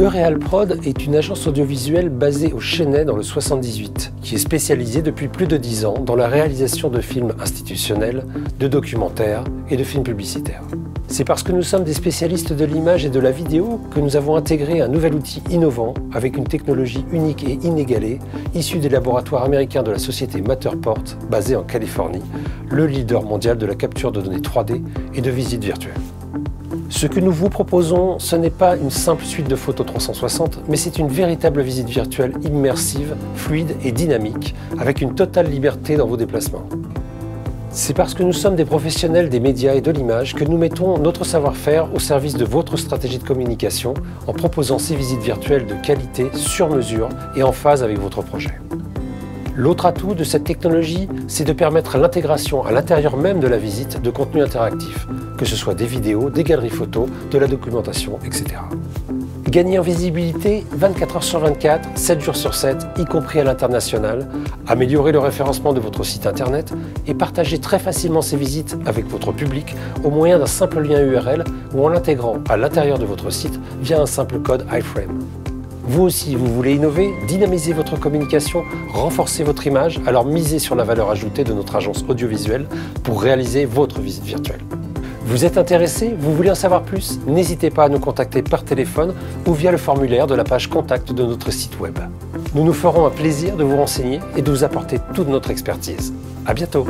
Ereal Prod est une agence audiovisuelle basée au Chennai dans le 78, qui est spécialisée depuis plus de 10 ans dans la réalisation de films institutionnels, de documentaires et de films publicitaires. C'est parce que nous sommes des spécialistes de l'image et de la vidéo que nous avons intégré un nouvel outil innovant avec une technologie unique et inégalée, issue des laboratoires américains de la société Matterport, basée en Californie, le leader mondial de la capture de données 3D et de visites virtuelles. Ce que nous vous proposons, ce n'est pas une simple suite de photos 360, mais c'est une véritable visite virtuelle immersive, fluide et dynamique, avec une totale liberté dans vos déplacements. C'est parce que nous sommes des professionnels des médias et de l'image que nous mettons notre savoir-faire au service de votre stratégie de communication en proposant ces visites virtuelles de qualité, sur mesure et en phase avec votre projet. L'autre atout de cette technologie, c'est de permettre l'intégration à l'intérieur même de la visite de contenus interactifs, que ce soit des vidéos, des galeries photos, de la documentation, etc. Gagner en visibilité 24 heures sur 24, 7 jours sur 7, y compris à l'international, améliorer le référencement de votre site internet et partager très facilement ces visites avec votre public au moyen d'un simple lien URL ou en l'intégrant à l'intérieur de votre site via un simple code iframe. Vous aussi, vous voulez innover, dynamiser votre communication, renforcer votre image, alors misez sur la valeur ajoutée de notre agence audiovisuelle pour réaliser votre visite virtuelle. Vous êtes intéressé Vous voulez en savoir plus N'hésitez pas à nous contacter par téléphone ou via le formulaire de la page contact de notre site web. Nous nous ferons un plaisir de vous renseigner et de vous apporter toute notre expertise. À bientôt